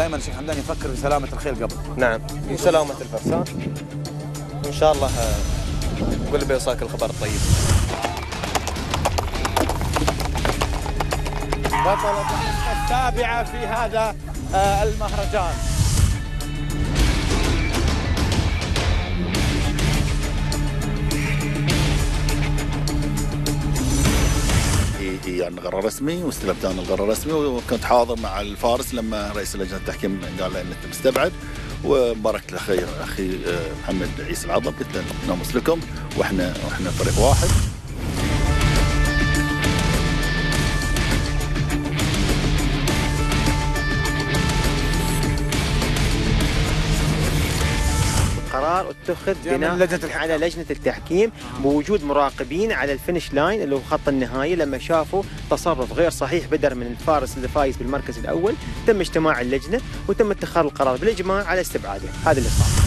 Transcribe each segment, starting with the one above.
دائما الشيخ حمدان يفكر في سلامه الخيل قبل. نعم في سلامة الفرسان إن شاء الله آه، كل بيوصلك الخبر الطيب. بطلة السابعة في هذا آه، المهرجان. هي يعني قرار رسمي واستلمت أنا القرار الرسمي وكنت حاضر مع الفارس لما رئيس لجنه التحكيم قال له إنك مستبعد وباركت له خير أخي آه، محمد عيسى العظم قلت له ناموس لكم وإحنا وإحنا فريق واحد. من بناء لجنة. على لجنة التحكيم بوجود مراقبين على ال finish line اللي هو خط النهاية لما شافوا تصرف غير صحيح بدر من الفارس اللي فايز بالمركز الأول تم اجتماع اللجنة وتم اتخاذ القرار بالإجماع على استبعاده. هذا اللي صار.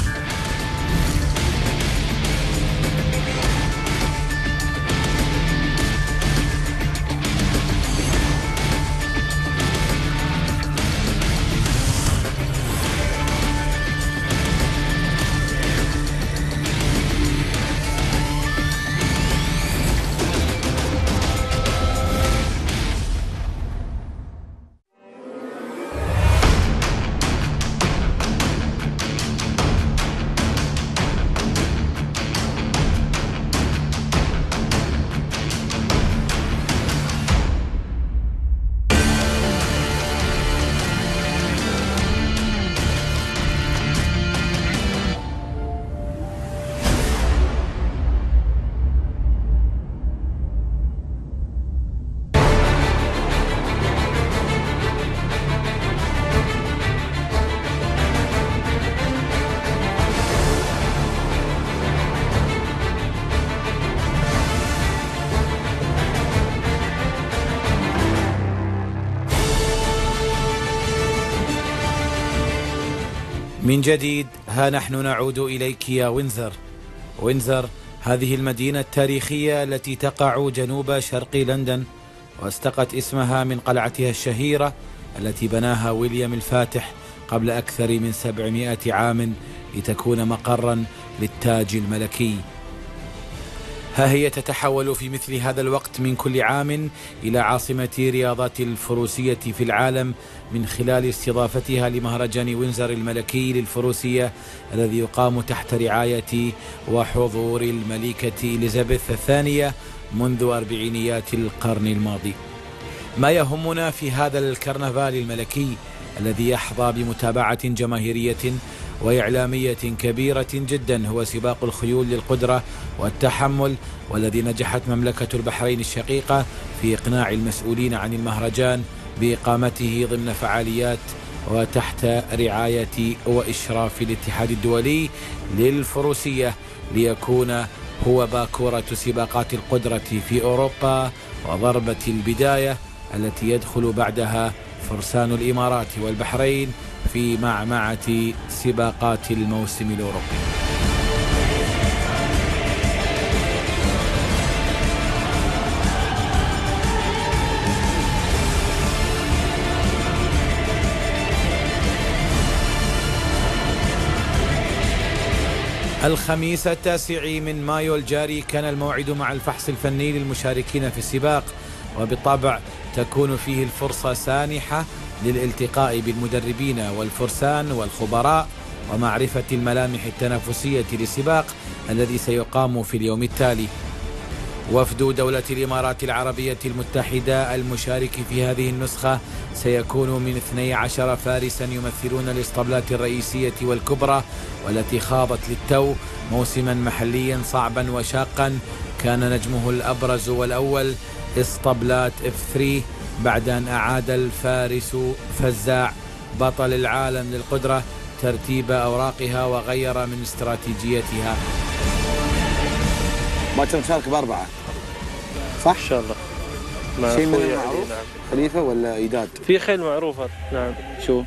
من جديد ها نحن نعود إليك يا وينزر وينزر هذه المدينة التاريخية التي تقع جنوب شرق لندن واستقت اسمها من قلعتها الشهيرة التي بناها ويليام الفاتح قبل أكثر من سبعمائة عام لتكون مقرا للتاج الملكي. ها هي تتحول في مثل هذا الوقت من كل عام إلى عاصمة رياضات الفروسية في العالم من خلال استضافتها لمهرجان وينزر الملكي للفروسية الذي يقام تحت رعاية وحضور الملكة إليزابيث الثانية منذ أربعينيات القرن الماضي. ما يهمنا في هذا الكرنفال الملكي الذي يحظى بمتابعة جماهيرية وإعلامية كبيرة جدا هو سباق الخيول للقدرة والتحمل والذي نجحت مملكة البحرين الشقيقة في إقناع المسؤولين عن المهرجان بإقامته ضمن فعاليات وتحت رعاية وإشراف الاتحاد الدولي للفروسية ليكون هو باكورة سباقات القدرة في أوروبا وضربة البداية التي يدخل بعدها فرسان الإمارات والبحرين في معمعة سباقات الموسم الأوروبي. الخميس التاسع من مايو الجاري كان الموعد مع الفحص الفني للمشاركين في السباق وبالطبع تكون فيه الفرصة سانحة للالتقاء بالمدربين والفرسان والخبراء ومعرفة الملامح التنافسية للسباق الذي سيقام في اليوم التالي. وفد دولة الإمارات العربية المتحدة المشارك في هذه النسخة سيكون من 12 فارسا يمثلون الاسطبلات الرئيسية والكبرى والتي خاضت للتو موسما محليا صعبا وشاقا كان نجمه الأبرز والأول اسطبلات إف 3 بعد أن أعاد الفارس فزاع بطل العالم للقدرة ترتيب أوراقها وغير من استراتيجيتها باكر مشارك بأربعة صح؟ إن شاء الله شيء من المعروف نعم. خليفة ولا إيداد؟ في خيل معروفة نعم شو؟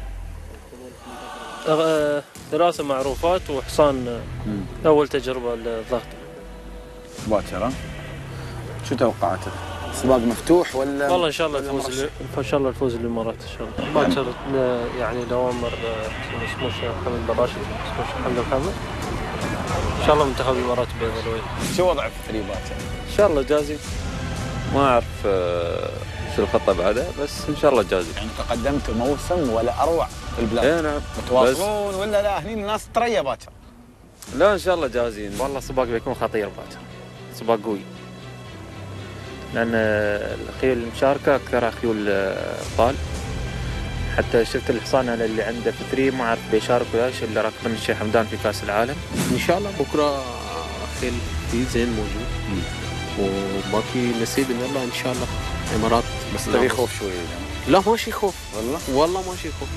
أغ- دراسة معروفات وحصان آه، أول تجربة للضغط باكر ها؟ شو توقعاتك؟ سباق مفتوح ولا والله إن شاء الله الفوز إن شاء الله الفوز الإمارات إن شاء الله. باكر يعني نوامر آه، سمو الشيخ محمد بن راشد سمو الشيخ حمد محمد. إن شاء الله منتخب الإمارات باذن الله شو وضع في التدريبات؟ إن شاء الله جازي ما أعرف آه، شو الخطة بعدها بس إن شاء الله جازي يعني تقدمت موسم ولا أروع في البلاد؟ اي نعم. متواصلون ولا لا؟ هني الناس تريا باكر. لا إن شاء الله جاهزين. والله السباق بيكون خطير باكر. سباق قوي. لأن الخيول المشاركه اكثرها خيول طال حتى شفت الحصان أنا اللي عنده في ثري ما أعرف بيشارك وياش إلا ركبن الشيخ حمدان في كأس العالم. إن شاء الله بكرة خيل في زين موجود. وباقي نسيب إن الله إن شاء الله إمارات. بس تبي خوف شوي. يعني. لا ماشي خوف. والله؟ والله ماشي خوف.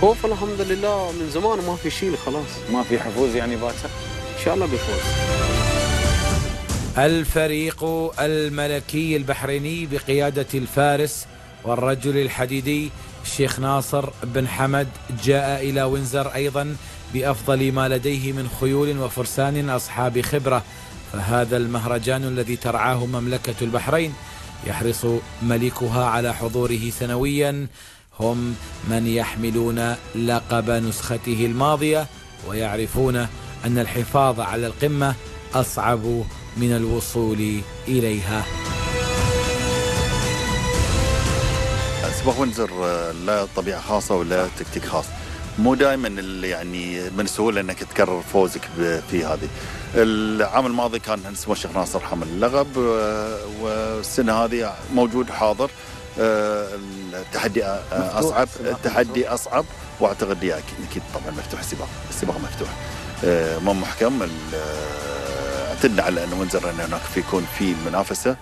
خوف الحمد لله من زمان ما في شيء خلاص. ما في حفوز يعني باكر؟ إن شاء الله بيفوز. الفريق الملكي البحريني بقيادة الفارس والرجل الحديدي الشيخ ناصر بن حمد جاء إلى وينزر أيضا بأفضل ما لديه من خيول وفرسان أصحاب خبرة. فهذا المهرجان الذي ترعاه مملكة البحرين يحرص ملكها على حضوره سنويا. هم من يحملون لقب نسخته الماضية ويعرفون أن الحفاظ على القمة أصعب من الوصول إليها. سباق وينزر آه، لا طبيعة خاصة ولا تكتيك خاص. مو دائما يعني من السهوله إنك تكرر فوزك ب- في هذه. العام الماضي كان سمو الشيخ ناصر حمل اللقب آه، والسنة هذه موجود حاضر. آه، التحدي أصعب التحدي أصعب وأعتقد أكيد طبعا مفتوح السباق السباق مفتوح مو محكم اعتدنا على انه وينزر ان هناك في يكون في منافسة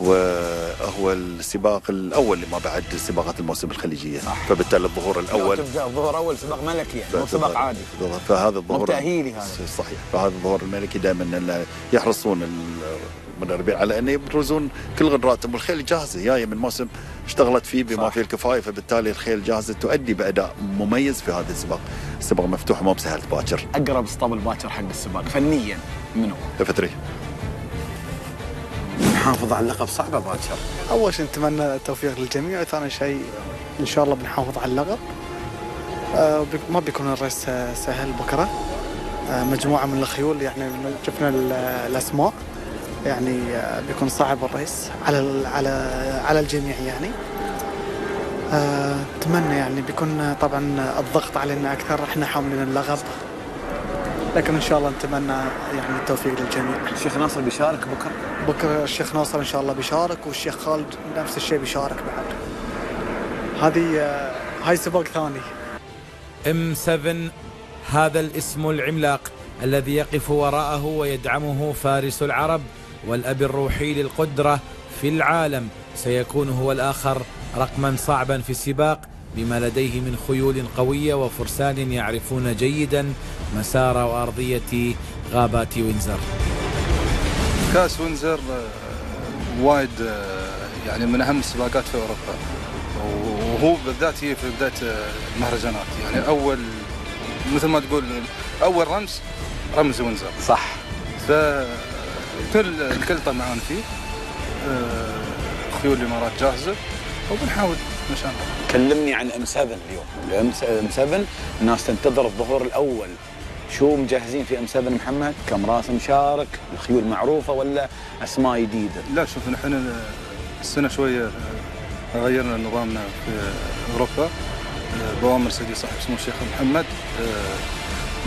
وهو السباق الأول ما بعد سباقات الموسم الخليجية صح. فبالتالي الظهور الأول تبدأ الظهر أول سباق ملكي يعني مو سباق عادي فهذا الظهور مو تأهيلي هذا. صحيح فهذا الظهور الملكي دائما يحرصون المدربين على انه يبرزون كل غدراتهم والخيل جاهزه جاية من موسم اشتغلت فيه بما صح. فيه الكفايه فبالتالي الخيل جاهزه تؤدي بأداء مميز في هذا السباق. السباق مفتوح مو بسهل باكر أقرب اسطبل باكر حق السباق فنيا منو؟ فتري نحافظ على اللقب صعبه باكر أول شيء نتمنى التوفيق للجميع ثاني شيء إن شاء الله بنحافظ على اللقب. آه، ما بيكون الريس سهل بكرة. آه، مجموعة من الخيول يعني شفنا ال- الأسماء. يعني آه، بيكون صعب الريس على على على الجميع يعني. آه، أتمنى يعني بيكون آه، طبعا الضغط علينا أكثر إحنا حاملين اللقب. لكن إن شاء الله نتمنى يعني التوفيق للجميع. الشيخ ناصر بيشارك بكرة؟ بكرة الشيخ ناصر إن شاء الله بيشارك والشيخ خالد نفس الشيء بيشارك بعد. هذه هاي سباق ثاني. إم 7 هذا الاسم العملاق الذي يقف وراءه ويدعمه فارس العرب. والأب الروحي للقدرة في العالم. سيكون هو الآخر رقما صعبا في السباق بما لديه من خيول قوية وفرسان يعرفون جيدا مسار وأرضية غابات وينزر. كاس وينزر آه، وايد آه، يعني من أهم السباقات في أوروبا. وهو بالذات هي في بداية آه، المهرجانات. يعني أول مثل ما تقول أول رمز رمز وينزر. صح. فكل الكل طمعان فيه. آه، خيول الامارات جاهزه وبنحاول ان شاء الله. كلمني عن M7 اليوم. M7 الناس تنتظر الظهور الأول. شو مجهزين في M7 محمد؟ كم راس مشارك؟ الخيول معروفة ولا أسماء جديدة؟ لا شوف نحن السنة شوية آه، غيرنا نظامنا في أوروبا. آه، بأوامر سيدي صاحب سمو الشيخ محمد.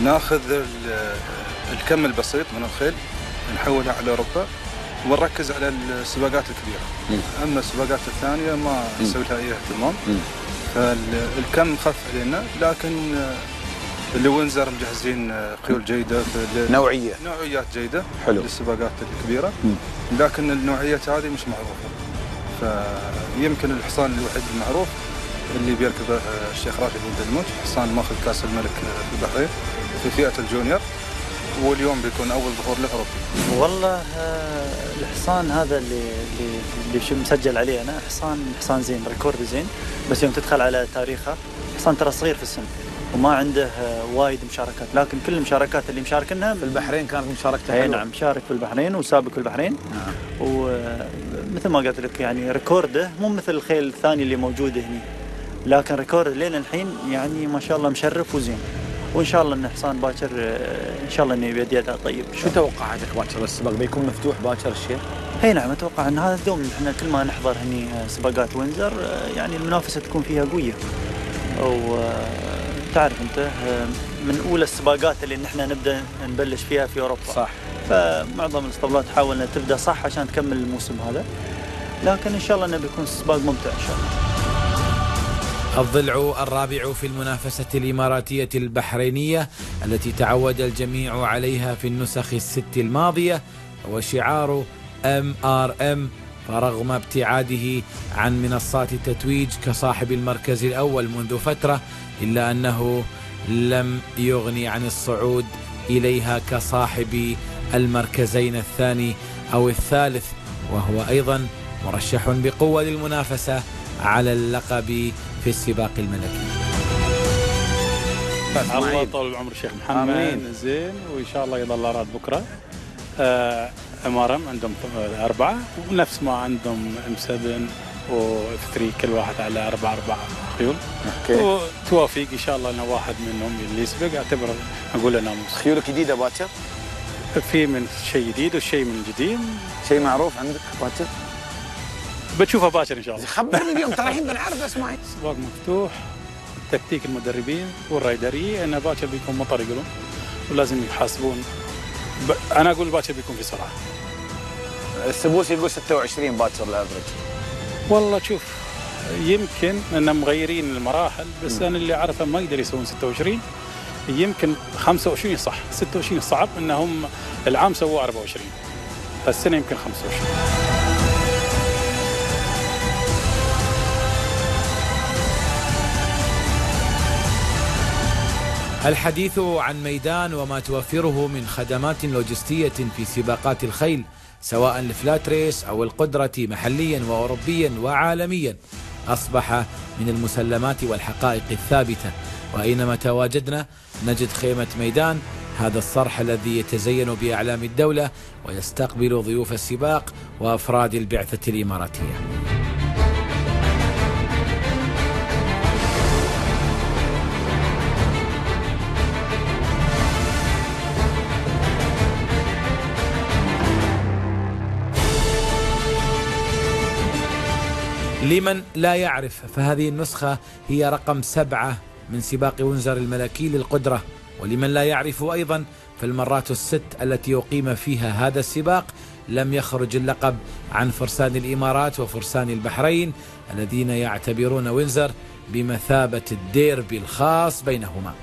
ناخذ ال- الكم البسيط من الخيل. نحوله على أوروبا ونركز على السباقات الكبيرة. أما السباقات الثانية ما نسوي لها أي اهتمام. مم. فالكم خف علينا لكن آه، اللي وينزر مجهزين آه، خيول جيدة في ال- نوعية. نوعيات جيدة حلو. للسباقات الكبيرة. مم. لكن النوعيات هذه مش معروفة. فيمكن الحصان الوحيد المعروف اللي بيركبه آه، الشيخ راشد بن دلموت حصان ماخذ كاس الملك آه، في البحرين في فئة الجونيور. واليوم بيكون أول ظهور له اوروبي والله آه، الحصان هذا اللي اللي, اللي شو مسجل عليه أنا حصان حصان زين record زين. بس يوم تدخل على تاريخه حصان ترى صغير في السن وما عنده آه، وايد مشاركات. لكن كل المشاركات اللي مشاركنها في البحرين كانت مشاركته اي حلوة. نعم شارك في البحرين وسابق في البحرين. نعم. مثل ما قلت لك يعني record ه مو مثل الخيل الثاني اللي موجوده هنا لكن record لين الحين يعني ما شاء الله مشرف وزين. وإن شاء الله انه حصان باكر آه، إن شاء الله انه بيد يده طيب شو توقعاتك باكر؟ السباق بيكون مفتوح باكر الشيء؟ اي نعم أتوقع إن هذا الدوم إحنا كل ما نحضر هني آه، سباقات وينزر آه، يعني المنافسة تكون فيها قوية. وتعرف أنت آه، من أولى السباقات اللي نحن نبدأ نبلش فيها في أوروبا. صح. فمعظم الأسطبلات تحاول إنها تبدأ صح عشان تكمل الموسم هذا. لكن إن شاء الله إنه بيكون سباق ممتع إن شاء الله. الضلع الرابع في المنافسة الإماراتية البحرينية التي تعود الجميع عليها في النسخ الست الماضية هو شعار MRM فرغم ابتعاده عن منصات التتويج كصاحب المركز الأول منذ فترة إلا أنه لم يغني عن الصعود إليها كصاحب المركزين الثاني أو الثالث وهو أيضا مرشح بقوة للمنافسة على اللقب في السباق الملكي. الله طول العمر شيخ محمد. آمين. زين. وإن شاء الله يظل اراد بكرة. آه MRM عندهم اربعه ونفس ما عندهم M7 و F3 كل واحد على أربع أربع خيول. okay. وتوافيق إن شاء الله إنه واحد منهم اللي يسبق. أعتبر أقول أنا ناموس خيولك جديده باكر؟ في من شيء جديد وشيء من جديد. شيء معروف عندك باكر؟ بتشوفها باكر إن شاء الله. خبرني اليوم ترى الحين بنعرف اسمعي سباق مفتوح تكتيك المدربين وال rider ية. انه باكر بيكون مطر يقولون ولازم يحاسبون. ب... أنا أقول باكر بيكون في سرعه السبوسي يقول 26 باكر الافرج والله شوف يمكن إن مغيرين المراحل بس أنا اللي أعرفه ما يقدر يسوون 26 يمكن 25 صح. 26 صعب إنهم العام سووا 24 السنة يمكن 25 الحديث عن ميدان وما توفره من خدمات لوجستية في سباقات الخيل سواء الفلات ريس أو القدرة محليا وأوروبيا وعالميا أصبح من المسلمات والحقائق الثابتة. وأينما تواجدنا نجد خيمة ميدان هذا الصرح الذي يتزين بأعلام الدولة ويستقبل ضيوف السباق وأفراد البعثة الإماراتية. لمن لا يعرف فهذه النسخة هي رقم سبعة من سباق وينزر الملكي للقدرة. ولمن لا يعرف أيضا فالمرات الست التي أقيم فيها هذا السباق لم يخرج اللقب عن فرسان الإمارات وفرسان البحرين الذين يعتبرون وينزر بمثابة الديربي الخاص بينهما.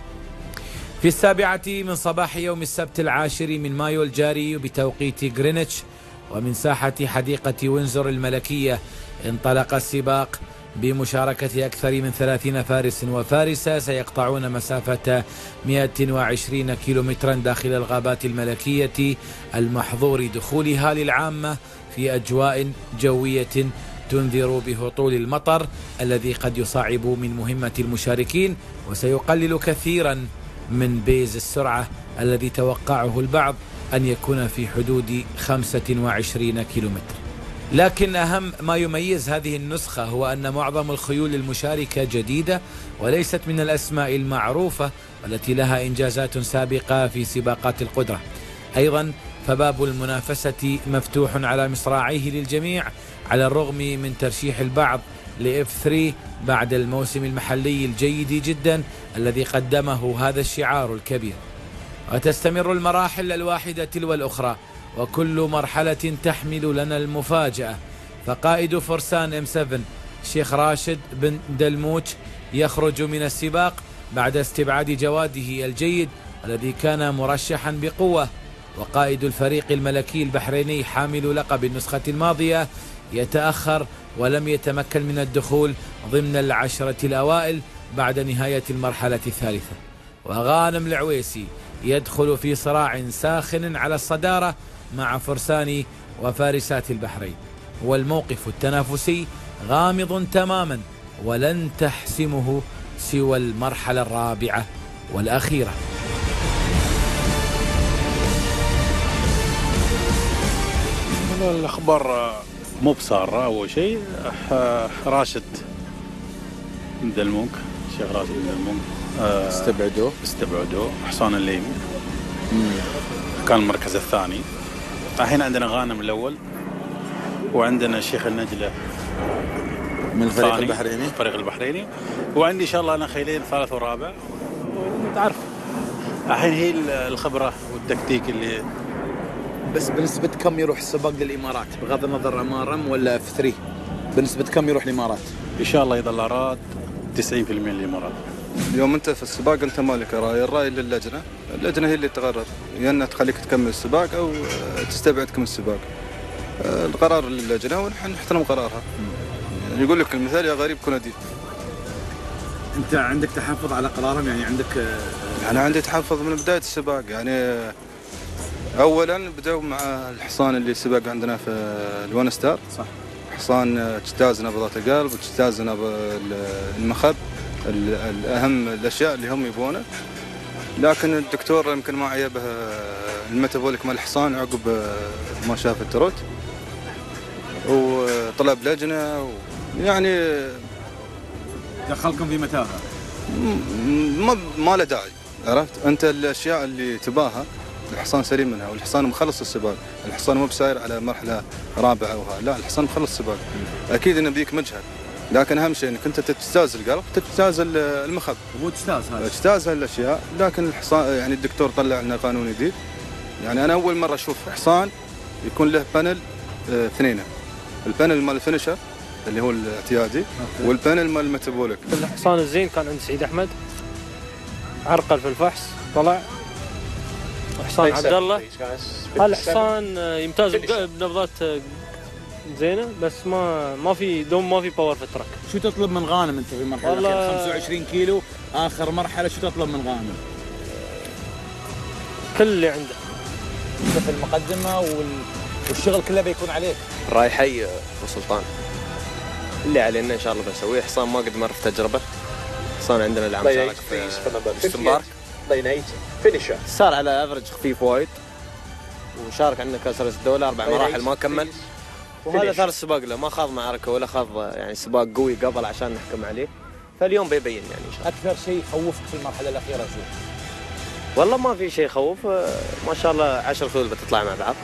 في السابعة من صباح يوم السبت العاشر من مايو الجاري بتوقيت غرينتش ومن ساحة حديقة وينزر الملكية انطلق السباق بمشاركة أكثر من 30 فارس وفارسة سيقطعون مسافة 120 كيلومترا داخل الغابات الملكية المحظور دخولها للعامة في أجواء جوية تنذر بهطول المطر الذي قد يصعب من مهمة المشاركين وسيقلل كثيرا من بيز السرعة الذي توقعه البعض. أن يكون في حدود 25 كيلومتر. لكن أهم ما يميز هذه النسخة هو أن معظم الخيول المشاركة جديدة وليست من الأسماء المعروفة والتي لها إنجازات سابقة في سباقات القدرة. أيضا فباب المنافسة مفتوح على مصراعيه للجميع على الرغم من ترشيح البعض لإف 3 بعد الموسم المحلي الجيد جدا الذي قدمه هذا الشعار الكبير. وتستمر المراحل الواحدة تلو الأخرى وكل مرحلة تحمل لنا المفاجأة. فقائد فرسان إم 7 شيخ راشد بن دلموش يخرج من السباق بعد استبعاد جواده الجيد الذي كان مرشحا بقوة. وقائد الفريق الملكي البحريني حامل لقب النسخة الماضية يتأخر ولم يتمكن من الدخول ضمن العشرة الأوائل بعد نهاية المرحلة الثالثة. وغانم العويسي يدخل في صراع ساخن على الصدارة مع فرسان وفارسات البحرين. والموقف التنافسي غامض تماما ولن تحسمه سوى المرحلة الرابعة والأخيرة. والله الأخبار مو بساره أول شيء. راشد دلمونك الشيخ راشد دلمونك آه، استبعدوه. استبعدوه. حصان الليمي. كان المركز الثاني. الحين عندنا غانم الأول وعندنا الشيخ النجلة من الفريق البحريني. الفريق البحريني. وعندي إن شاء الله أنا خيلين ثالث ورابع. وانت عارف الحين هي الخبرة والتكتيك اللي بس بنسبة كم يروح السباق للامارات بغض النظر امارم ولا اف 3 بنسبة كم يروح الإمارات؟ إن شاء الله إذا الاراد 90% الامارات يوم انت في السباق انت مالك؟ راي الرأي للجنة. اللجنة هي اللي تقرر. يا انها تخليك تكمل السباق أو تستبعدك من السباق. القرار للجنة ونحن نحترم قرارها. يعني يقول لك المثال يا غريب كن اديب انت عندك تحفظ على قرارهم؟ يعني عندك أنا عندي تحفظ من بداية السباق. يعني اولا بدأوا مع الحصان اللي سبق عندنا في ال one star. صح. حصان آه، اجتاز نبضات القلب واجتاز نبض المخب ال- الاهم الأشياء اللي هم يبونه. لكن الدكتور يمكن ما عيبه آه، ال metabolic مال الحصان عقب آه، ما شاف ال trot. وطلب لجنة يعني دخلكم في متاهة. م- ما ما له داعي عرفت؟ أنت الأشياء اللي تباها الحصان سليم منها والحصان مخلص السباق. الحصان مو بساير على مرحلة رابعة وها لا الحصان مخلص السباق. أكيد إنه بيك مجهد. لكن أهم شيء إنك أنت تجتاز القلب تجتاز ال- المخب هو تجتاز هذا. اجتاز هالأشياء لكن الحصان يعني الدكتور طلع لنا قانون جديد. يعني أنا أول مرة أشوف حصان يكون له panel آه، اثنين ال panel مال الفينشر اللي هو الاعتيادي وال panel مال ال metabolic. الحصان الزين كان عند سعيد أحمد. عرقل في الفحص طلع. حصان عبد الله هالحصان آه، يمتاز بنبضات آه، زينة بس ما ما في دوم ما في power في ال track. شو تطلب من غانم انت في المرحلة والله- الأخيرة؟ 25 كيلو آخر مرحلة شو تطلب من غانم؟ كل اللي عنده. في المقدمة وال... والشغل كله بيكون عليك راي حي أبو سلطان. اللي علينا إن شاء الله بنسويه حصان ما قد مر في تجربة. حصان عندنا العام شارك في استنبار صار على افرج خفيف وايد وشارك عندنا كاس رئيس الدولة أربع مراحل ما كمل. وهذا ثالث سباق له ما خاض معركه ولا خاض يعني سباق قوي قبل عشان نحكم عليه. فاليوم بيبين يعني إن شاء الله. أكثر شيء يخوفك في المرحلة الأخيرة شو؟ والله ما في شيء يخوف. ما شاء الله عشر خيول بتطلع مع بعض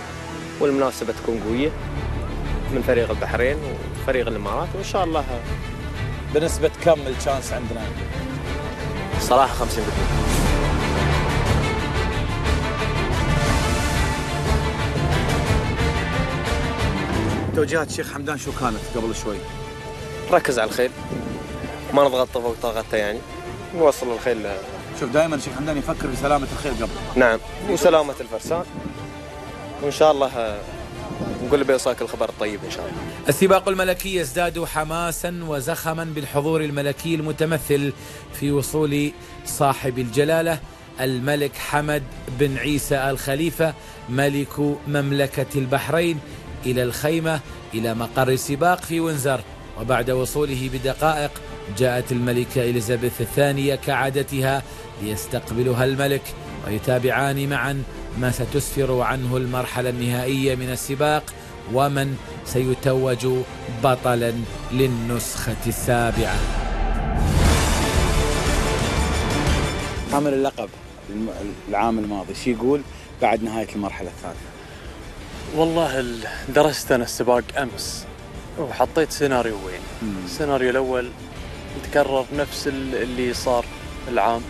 والمنافسة بتكون قوية من فريق البحرين وفريق الإمارات وإن شاء الله. بنسبة كم الشانس عندنا؟ صراحة 50% توجيهات الشيخ حمدان شو كانت قبل شوي؟ ركز على الخيل ما نضغط فوق طاقته يعني. نوصل الخيل ل- شوف دائما الشيخ حمدان يفكر في سلامة الخيل قبل. نعم وسلامة الفرسان. وإن شاء الله آه، نقول له بيوصلك الخبر الطيب إن شاء الله. السباق الملكي يزداد حماسا وزخما بالحضور الملكي المتمثل في وصول صاحب الجلالة الملك حمد بن عيسى الخليفه ملك مملكة البحرين. إلى الخيمة إلى مقر السباق في وينزر وبعد وصوله بدقائق جاءت الملكة إليزابيث الثانية كعادتها ليستقبلها الملك ويتابعان معا ما ستسفر عنه المرحلة النهائية من السباق ومن سيتوج بطلا للنسخة السابعة حامل اللقب العام الماضي شو يقول بعد نهاية المرحلة الثالثة؟ والله ال- درست أنا السباق أمس وحطيت سيناريوين السيناريو الأول يتكرر نفس ال- اللي صار العام.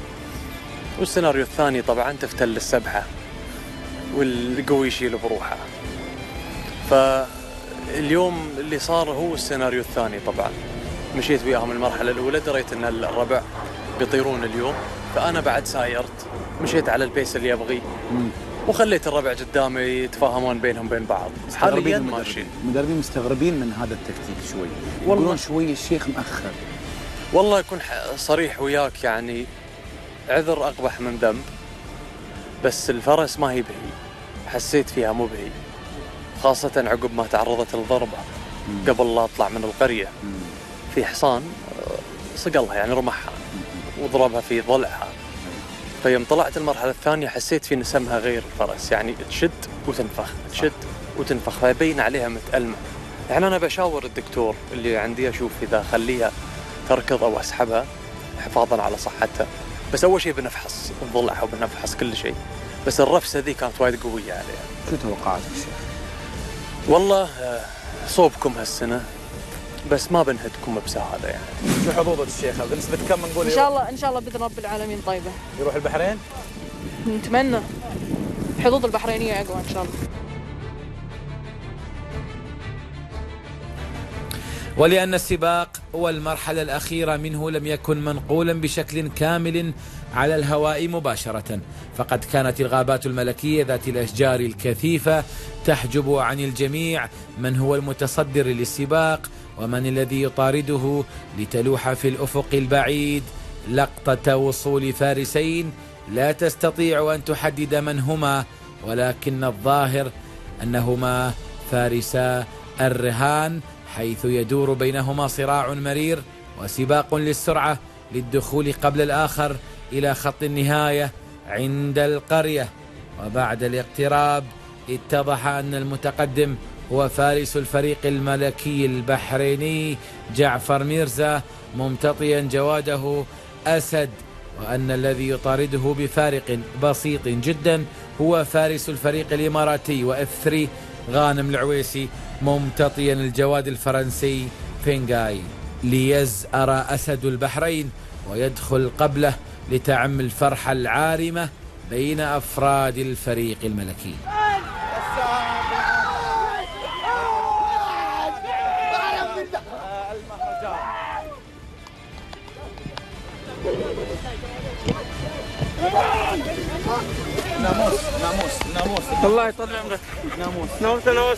والسيناريو الثاني طبعا تفتل السبحة والقوي يشيل بروحه. فاليوم اللي صار هو السيناريو الثاني طبعا. مشيت وياهم المرحلة الأولى دريت إن الربع بيطيرون اليوم. فأنا بعد سايرت مشيت على البيس اللي ابغيه وخليت الربع قدامي يتفاهمون بينهم بين بعض. حاليا ماشيين المدربين مستغربين من هذا التكتيك شوي. والله. يقولون شوي الشيخ مأخر. والله يكون ح- صريح وياك يعني. عذر أقبح من ذنب بس الفرس ما هي بهي. حسيت فيها مو بهي. خاصة عقب ما تعرضت للضربة. قبل لا أطلع من القرية. في حصان آه، صقلها يعني رمحها. وضربها في ضلعها فيوم طلعت المرحلة الثانية حسيت في نسمها غير الفرس يعني تشد وتنفخ تشد وتنفخ فيبين عليها متألمة. يعني أنا بشاور الدكتور اللي عندي أشوف إذا اخليها تركض أو أسحبها حفاظا على صحتها. بس أول شيء بنفحص الضلع وبنفحص كل شيء. بس الرفسة ذي كانت وايد قوية عليها. شو توقعاتك؟ والله آه، صوبكم هالسنة بس ما بنهدكم بسهاله يعني. شو حظوظ الشيخ بنسبة كم نقول إن شاء الله إن شاء الله بإذن رب العالمين طيبة. يروح البحرين؟ نتمنى. الحظوظ البحرينية أقوى إن شاء الله. ولأن السباق والمرحلة الأخيرة منه لم يكن منقولا بشكل كامل على الهواء مباشرة. فقد كانت الغابات الملكية ذات الأشجار الكثيفة تحجب عن الجميع من هو المتصدر للسباق ومن الذي يطارده لتلوح في الأفق البعيد لقطة وصول فارسين لا تستطيع أن تحدد من هما ولكن الظاهر أنهما فارسا الرهان حيث يدور بينهما صراع مرير وسباق للسرعة للدخول قبل الآخر إلى خط النهاية عند القرية. وبعد الاقتراب اتضح أن المتقدم هو فارس الفريق الملكي البحريني جعفر ميرزا ممتطيا جواده أسد وأن الذي يطارده بفارق بسيط جدا هو فارس الفريق الإماراتي وإف 3 غانم العويسي ممتطيا الجواد الفرنسي فينغاي. ليزأر أسد البحرين ويدخل قبله لتعم الفرحة العارمة بين أفراد الفريق الملكي. ناموس ناموس ناموس الله يطول عمرك ناموس ناموس ناموس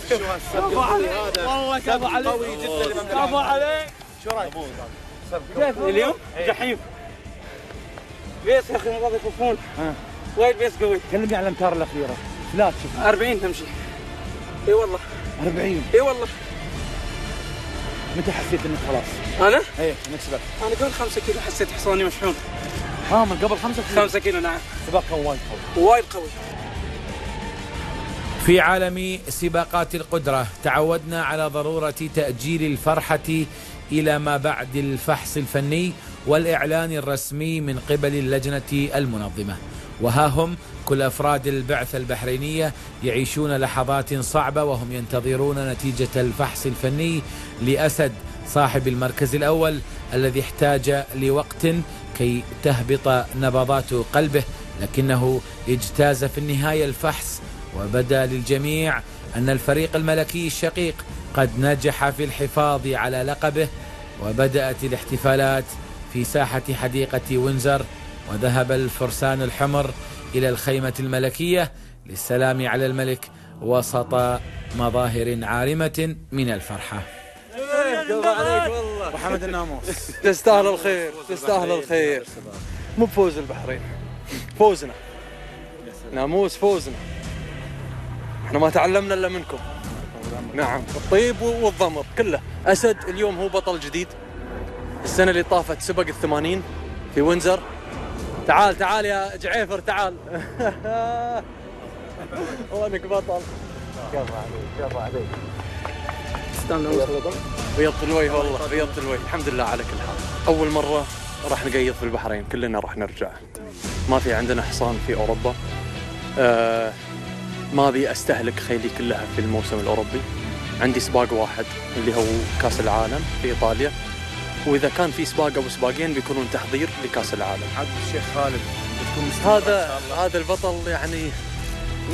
كفو عليك والله كفو عليك قوي جدا كفو عليك شو رايك؟ اليوم جحيم pace يا أخي ما يخوفون وايد pace قوي كلمني عن الامتار الاخيره flat شوف 40 تمشي اي والله 40 اي والله متى حسيت انك خلاص؟ أنا؟ إيه انك سبقت أنا قبل 5 كيلو حسيت حصاني مشحون آه من قبل خمسة كيلو. 5 كيلو نعم. سباق كان وايد قوي. وايد قوي. في عالم سباقات القدرة تعودنا على ضرورة تأجيل الفرحة إلى ما بعد الفحص الفني والإعلان الرسمي من قبل اللجنة المنظمة. وها هم كل أفراد البعثة البحرينية يعيشون لحظات صعبة وهم ينتظرون نتيجة الفحص الفني لأسد صاحب المركز الأول الذي احتاج لوقت كي تهبط نبضات قلبه لكنه اجتاز في النهاية الفحص. وبدأ للجميع أن الفريق الملكي الشقيق قد نجح في الحفاظ على لقبه. وبدأت الاحتفالات في ساحة حديقة وينزر. وذهب الفرسان الحمر إلى الخيمة الملكية للسلام على الملك وسط مظاهر عارمة من الفرحة. قضى عليك والله. محمد الناموس. تستاهل الخير تستاهل الخير. مو بفوز البحرين. فوزنا. ناموس فوزنا. إحنا ما تعلمنا إلا منكم. نعم. الطيب والضمر كله. أسد اليوم هو بطل جديد. السنة اللي طافت سبق الثمانين في وينزر. تعال تعال يا جعيفر تعال. وانك بطل. كفو عليك كفو عليك. بيض الوجه والله بيض الوجه الحمد لله على كل حال. أول مرة راح نقيض في البحرين كلنا راح نرجع. ما في عندنا حصان في أوروبا. آه ما أبي أستهلك خيلي كلها في الموسم الأوروبي. عندي سباق واحد اللي هو كأس العالم في إيطاليا. وإذا كان في سباق أو سباقين بيكونون تحضير لكأس العالم. عبد الشيخ خالد بتكون هذا شاء الله. هذا البطل يعني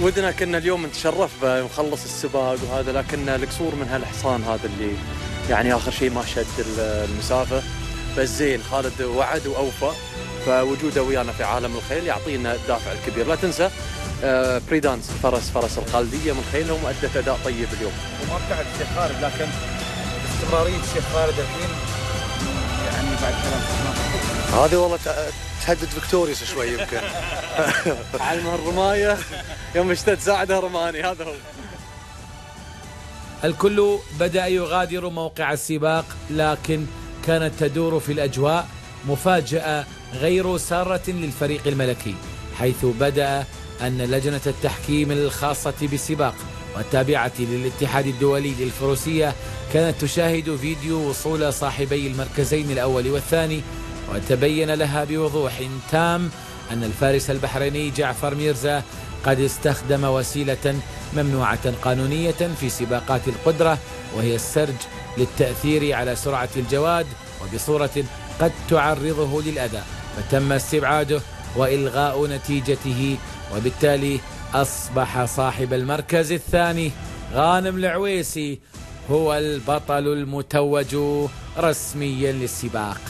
ودنا كنا اليوم نتشرف ونخلص السباق وهذا لكن القصور من هالحصان هذا اللي يعني آخر شيء ما شد ال- المسافة. بس زين خالد وعد وأوفى فوجوده ويانا في عالم الخيل يعطينا الدافع الكبير. لا تنسى آه، بريدانس فرس فرس الخالدية من خيلهم أدت أداء طيب اليوم. وما ابتعد الشيخ خالد لكن استمرارية الشيخ خالد الحين يعني بعد ثلاث هذه والله تهدد فيكتوريوس شوي يمكن. علم الرماية. يوم اشتد ساعده رماني هذا هو. الكل بدأ يغادر موقع السباق لكن كانت تدور في الأجواء مفاجأة غير سارة للفريق الملكي حيث بدأ أن لجنة التحكيم الخاصة بالسباق والتابعة للاتحاد الدولي للفروسية كانت تشاهد فيديو وصول صاحبي المركزين الأول والثاني وتبين لها بوضوح تام أن الفارس البحريني جعفر ميرزا قد استخدم وسيلة ممنوعة قانونية في سباقات القدرة وهي السرج للتأثير على سرعة الجواد وبصورة قد تعرضه للأذى. فتم استبعاده وإلغاء نتيجته وبالتالي أصبح صاحب المركز الثاني غانم العويسي هو البطل المتوج رسميا للسباق.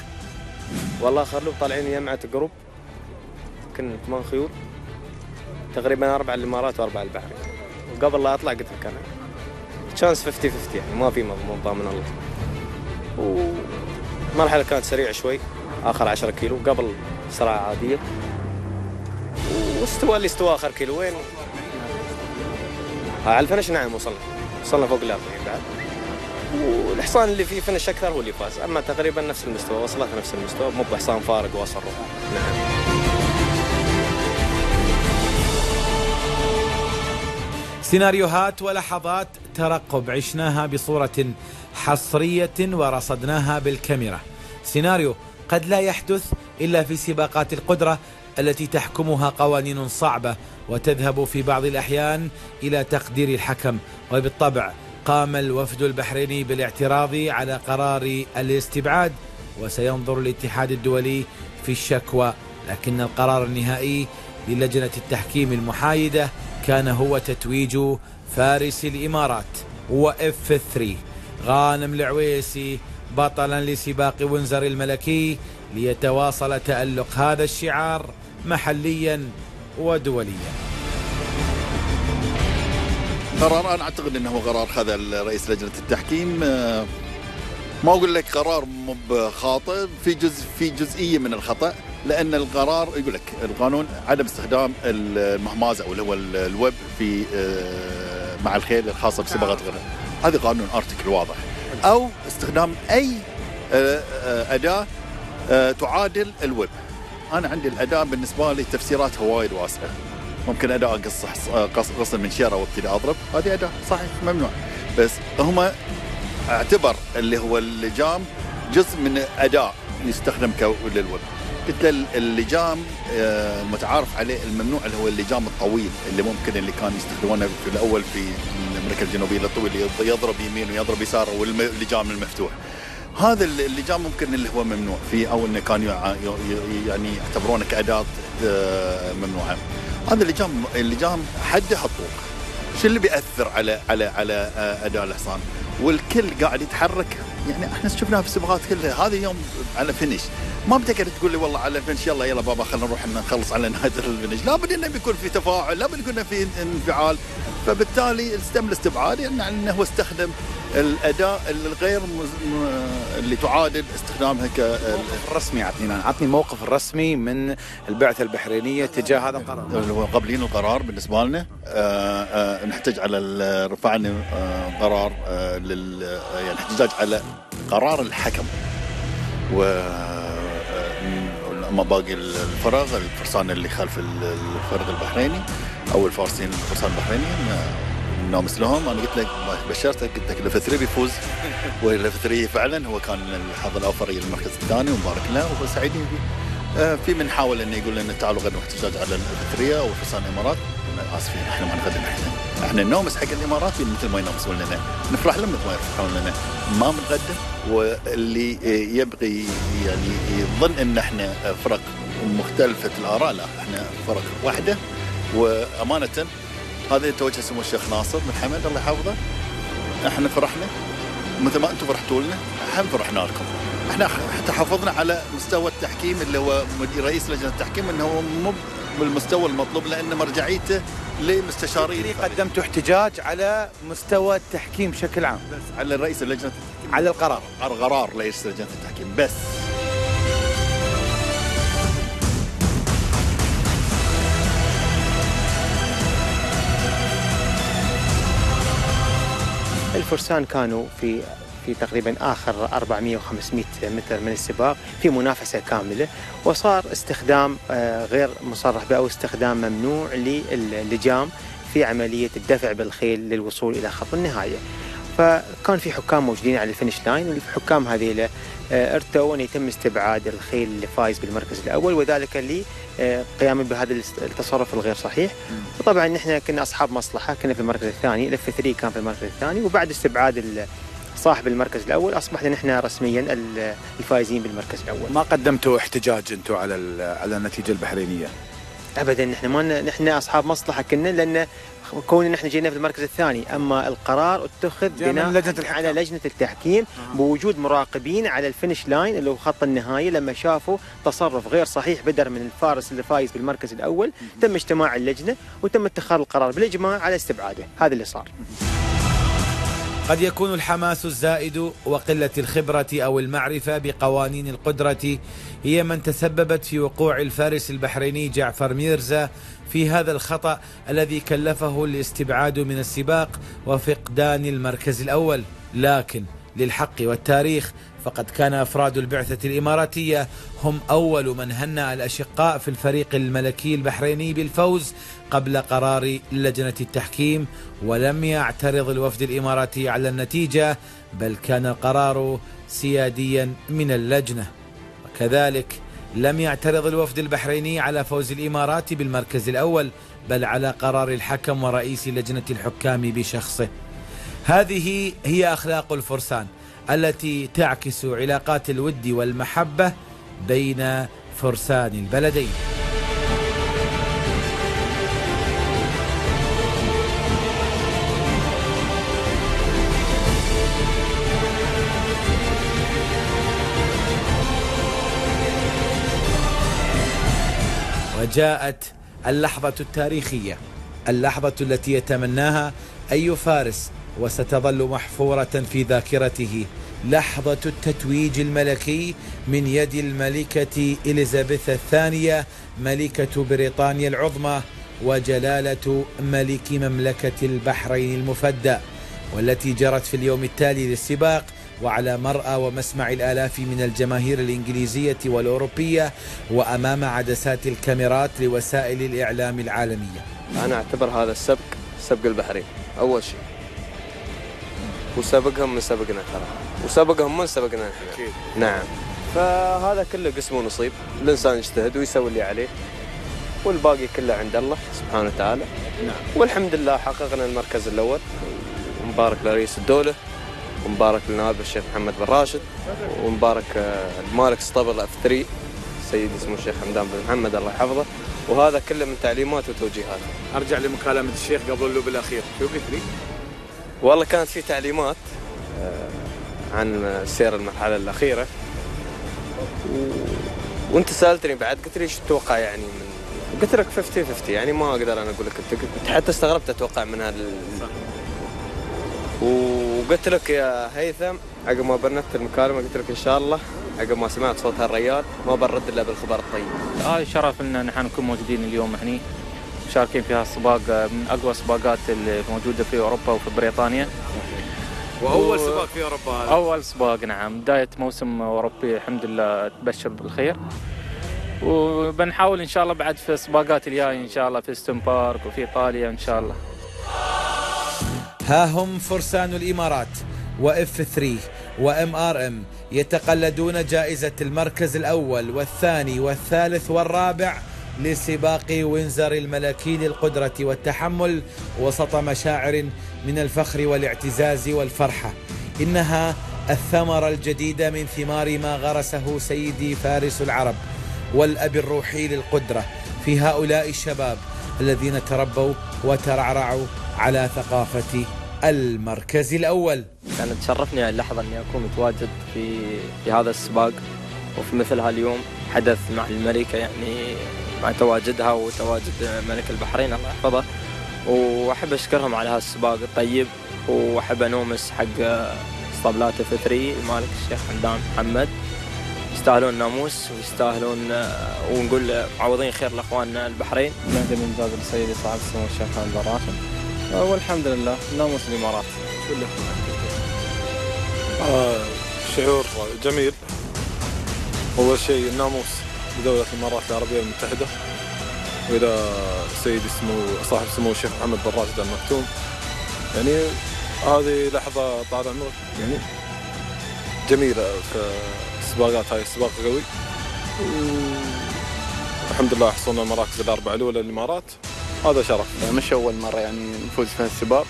والله آخر loop طالعين يمعة group. كنا ثمان خيول تقريبا أربعة الإمارات وأربعة البحرين وقبل لا أطلع قلت لك أنا. chance 50 50 يعني ما في مضمون ضامن الله. والمرحلة كانت سريعة شوي. آخر 10 كيلو. قبل سرعة عادية. واستوى اللي استوى آخر كيلوين على الفنش نعم وصلنا. وصلنا فوق الأربعين بعد. والحصان اللي فيه فنش أكثر هو اللي فاز. أما تقريبا نفس المستوى وصلت نفس المستوى مو بحصان فارق وصل نعم. سيناريوهات ولحظات ترقب عشناها بصورة حصرية ورصدناها بالكاميرا. سيناريو قد لا يحدث إلا في سباقات القدرة التي تحكمها قوانين صعبة وتذهب في بعض الأحيان إلى تقدير الحكم. وبالطبع قام الوفد البحريني بالاعتراض على قرار الاستبعاد وسينظر الاتحاد الدولي في الشكوى لكن القرار النهائي للجنة التحكيم المحايدة كان هو تتويج فارس الإمارات وإف 3 غانم العويسي بطلا لسباق وينزر الملكي ليتواصل تألق هذا الشعار محليا ودوليا. قرار أنا أعتقد إنه قرار خذ رئيس لجنة التحكيم. ما أقول لك قرار مو خاطئ في جزء في جزئية من الخطأ لأن القرار يقول لك القانون عدم استخدام المهماز أو اللي هو الويب في مع الخيل الخاصة بسباقات غيرها هذا قانون ارتكل واضح. أو استخدام أي أداة تعادل ال whip. أنا عندي الأداة بالنسبة لي تفسيراتها وايد واسعة. ممكن أداة قص قص قص من شيرة وابتدي أضرب. هذه أداة صحيح ممنوع. بس هم اعتبر اللي هو اللجام جزء من أداة يستخدم لل whip قلت له اللجام المتعارف عليه. الممنوع اللي هو اللجام الطويل اللي ممكن اللي كانوا يستخدمونه في الأول في أمريكا الجنوبية الطويل يضرب يمين ويضرب يسار واللجام المفتوح. هذا اللجام ممكن اللي هو ممنوع فيه أو إنه كانوا يعني يعتبرونه كأداة ممنوعة. هذا اللجام اللجام حده حطوه شو اللي بيأثر على على على أداء الحصان؟ والكل قاعد يتحرك. يعني إحنا شفناها في السباقات كلها. هذا يوم على finish. ما بتقدر تقول لي والله على ال finish يلا يلا بابا خلينا نروح نخلص على نهاية ال finish. لابد إنه بيكون في تفاعل لابد يكون في انفعال. فبالتالي تم الاستبعاد يعني إنه هو استخدم الأداء الغير اللي تعادل استخدامها ك الرسمي عطني عطني الموقف الرسمي من البعثة البحرينية تجاه هذا القرار. قابلين القرار بالنسبة لنا. آآ آآ نحتاج على رفعنا قرار لل يعني الاحتجاج على قرار الحكم. و أما باقي الفرق الفرسان اللي خلف الفرق البحريني أو الفارسين الفرسان البحريني نامس لهم أنا قلت لك بشرتك قلت لك 3 بيفوز. 3 فعلا هو كان الحظ الأوفر المركز الثاني ومبارك له. وسعيدين فيه في من حاول إنه يقول لنا تعالوا غدوا احتجاج على 3 أو فرسان الإمارات. آسفين إحنا ما نقدم إحنا. إحنا النومس حق الإمارات مثل ما ينومسون لنا. نفرح لهم مثل ما يفرحون لنا. ما بنقدم. واللي يبغي يعني يظن إن إحنا فرق مختلفة الآراء لا إحنا فرق واحدة. وأمانة هذا يتوجه سمو الشيخ ناصر بن حمد الله يحفظه. إحنا فرحنا. مثل ما أنتم فرحتوا لنا إحنا فرحنا لكم. إحنا حتى حافظنا على مستوى التحكيم اللي هو رئيس لجنة التحكيم إنه هو مو بالمستوى المطلوب لأن مرجعيته لمستشارين قدمتوا احتجاج على مستوى التحكيم بشكل عام. بس على رئيس لجنة على القرار. على قرار رئيس لجنة التحكيم. بس. الفرسان كانوا في في تقريبا آخر 400 و500 متر من السباق في منافسة كاملة وصار استخدام غير مصرح به أو استخدام ممنوع للجام في عملية الدفع بالخيل للوصول إلى خط النهاية. فكان في حكام موجودين على ال finish line والحكام هذيلا آه، ارتوا ان يتم استبعاد الخيل اللي فايز بالمركز الأول وذلك لقيام بهذا التصرف الغير صحيح. وطبعا نحن كنا أصحاب مصلحة كنا في المركز الثاني ال F3 كان في المركز الثاني وبعد استبعاد صاحب المركز الأول أصبحنا نحن رسميا ال- الفائزين بالمركز الأول. ما قدمتوا احتجاج أنتم على على النتيجة البحرينية؟ ابدا نحن ما نحن أصحاب مصلحة كنا لأن كون نحن جينا في المركز الثاني. أما القرار اتخذ بناء لجنة على لجنة التحكيم بوجود مراقبين على ال finish line اللي هو خط النهاية لما شافوا تصرف غير صحيح بدر من الفارس اللي فايز بالمركز الأول. تم اجتماع اللجنة وتم اتخاذ القرار بالإجماع على استبعاده. هذا اللي صار. قد يكون الحماس الزائد وقلة الخبرة أو المعرفة بقوانين القدرة هي من تسببت في وقوع الفارس البحريني جعفر ميرزا في هذا الخطأ الذي كلفه الاستبعاد من السباق وفقدان المركز الأول. لكن للحق والتاريخ فقد كان أفراد البعثة الإماراتية هم أول من هنأ الأشقاء في الفريق الملكي البحريني بالفوز قبل قرار لجنة التحكيم ولم يعترض الوفد الإماراتي على النتيجة بل كان القرار سياديا من اللجنة. وكذلك لم يعترض الوفد البحريني على فوز الإمارات بالمركز الأول بل على قرار الحكم ورئيس لجنة الحكام بشخصه. هذه هي أخلاق الفرسان التي تعكس علاقات الود والمحبة بين فرسان البلدين. وجاءت اللحظة التاريخية اللحظة التي يتمناها أي فارس وستظل محفورة في ذاكرته لحظة التتويج الملكي من يد الملكة إليزابيث الثانية ملكة بريطانيا العظمى وجلالة ملك مملكة البحرين المفدى والتي جرت في اليوم التالي للسباق وعلى مرأى ومسمع الآلاف من الجماهير الإنجليزية والأوروبية وأمام عدسات الكاميرات لوسائل الإعلام العالمية. أنا أعتبر هذا السبق سبق البحرين أول شيء. وسبقهم من سبقنا ترى. وسبقهم من سبقنا إحنا. أكيد. نعم. فهذا كله قسم ونصيب. الإنسان يجتهد ويسوي اللي عليه. والباقي كله عند الله سبحانه وتعالى. نعم. والحمد لله حققنا المركز الأول. ومبارك لرئيس الدولة. ومبارك لنائب الشيخ محمد بن راشد ومبارك آه، المالك اسطبل F3 سيدي اسمه الشيخ حمدان بن محمد الله يحفظه. وهذا كله من تعليمات وتوجيهات. أرجع لمكالمة الشيخ قبل ال loop الأخير. شو قلت لي؟ والله كانت في تعليمات آه، عن سير المرحلة الأخيرة. و... وأنت سألتني بعد قلت لي إيش تتوقع يعني من قلت لك 50 50 يعني ما أقدر أنا أقول لك أنت حتى استغربت أتوقع من هال وقلت لك يا هيثم عقب ما بندت المكالمة قلت لك إن شاء الله عقب ما سمعت صوت هالريال ما برد إلا بالخبر الطيب. هاي شرف إن نحن نكون موجودين اليوم هني مشاركين في هالسباق من أقوى السباقات اللي موجودة في أوروبا وفي بريطانيا. وأول و- سباق في أوروبا هذا. أول سباق نعم. بداية موسم أوروبي الحمد لله تبشر بالخير. وبنحاول إن شاء الله بعد في السباقات الجاية إن شاء الله في ستون بارك وفي إيطاليا إن شاء الله. ها هم فرسان الإمارات وإف 3 وإم آر إم يتقلدون جائزة المركز الأول والثاني والثالث والرابع لسباق وينزر الملكي للقدرة والتحمل وسط مشاعر من الفخر والاعتزاز والفرحة إنها الثمرة الجديدة من ثمار ما غرسه سيدي فارس العرب والأب الروحي للقدرة في هؤلاء الشباب الذين تربوا وترعرعوا على ثقافة المركز الأول. كانت تشرفني اللحظة أني أكون متواجد في في هذا السباق. وفي مثل هاليوم حدث مع الملكة يعني مع تواجدها وتواجد ملك البحرين الله يحفظه. وأحب أشكرهم على هالسباق الطيب. وأحب أنومس حق اسطبلات اف 3 المالك الشيخ حمدان محمد. يستاهلون ناموس ويستاهلون ونقول معوضين خير لأخواننا البحرين. مهدي بن جابر السيدي صاحب السمو الشيخ خالد بن راشد. والحمد لله ناموس الامارات آه شعور جميل. أول شيء الناموس لدولة الإمارات العربية المتحدة. وإلى سيد اسمه صاحب سمو الشيخ محمد بن راشد ال مكتوم يعني هذه لحظة طال عمرك يعني جميلة في السباقات هاي السباق قوي الحمد لله حصلنا المراكز الأربعة الأولى للإمارات هذا شرف. مش أول مرة يعني نفوز في السباق.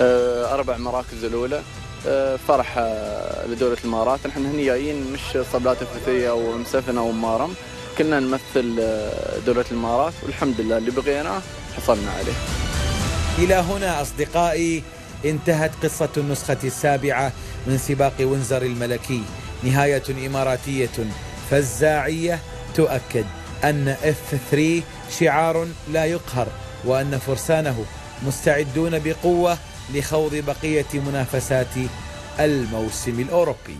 آه، أربع مراكز الأولى. آه، فرح آه، لدولة الإمارات. نحن هني جايين مش صبلات الفتية أو مسفن أو مارم. كنا نمثل دولة الإمارات. والحمد لله اللي بغيناه حصلنا عليه. إلى هنا أصدقائي انتهت قصة النسخة السابعة من سباق وينزر الملكي. نهاية إماراتية فزاعية تؤكد أن F3 شعار لا يقهر وأن فرسانه مستعدون بقوة لخوض بقية منافسات الموسم الأوروبي.